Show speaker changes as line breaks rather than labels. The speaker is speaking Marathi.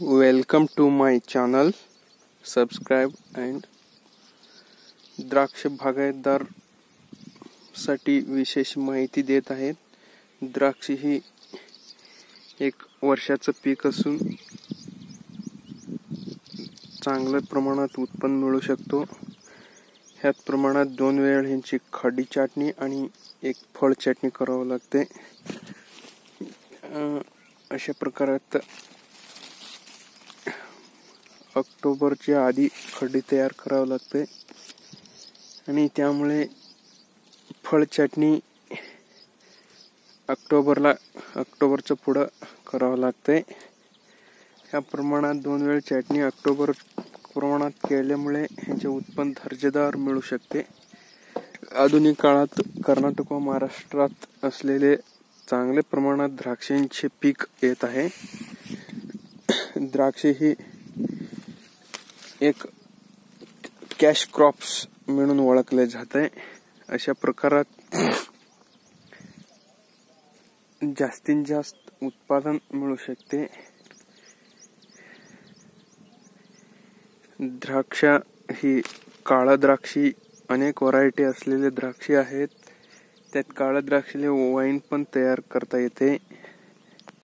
Welcome to my channel subscribe and द्राक्ष बागायतदारसाठी विशेष माहिती देत आहेत. द्राक्ष ही एक वर्षाचं पीक असून चांगल्या प्रमाणात उत्पन्न मिळू शकतो. ह्याच प्रमाणात दोन वेळ ह्यांची खडी चाटणी आणि एक फळ चटणी करावं लागते. अशा प्रकारात ऑक्टोबरच्या आधी खड्डी तयार करावं लागते. आणि त्यामुळे फळ चटणी ऑक्टोबरला ऑक्टोबरचं पुढं करावं लागते. ह्या प्रमाणात दोन वेळ चटणी ऑक्टोबर प्रमाणात केल्यामुळे ह्याचे उत्पन्न दर्जेदार मिळू शकते. आधुनिक काळात कर्नाटक व महाराष्ट्रात असलेले चांगल्या प्रमाणात द्राक्षांचे पीक येत आहे. द्राक्षे ही एक कॅश क्रॉप्स म्हणून ओळखले जात आहे. अशा प्रकारात जास्तीत जास्त उत्पादन मिळू शकते. द्राक्ष ही काळा द्राक्षी अनेक व्हरायटी असलेले द्राक्षे आहेत. त्यात काळा द्राक्षीले वाईन पण तयार करता येते.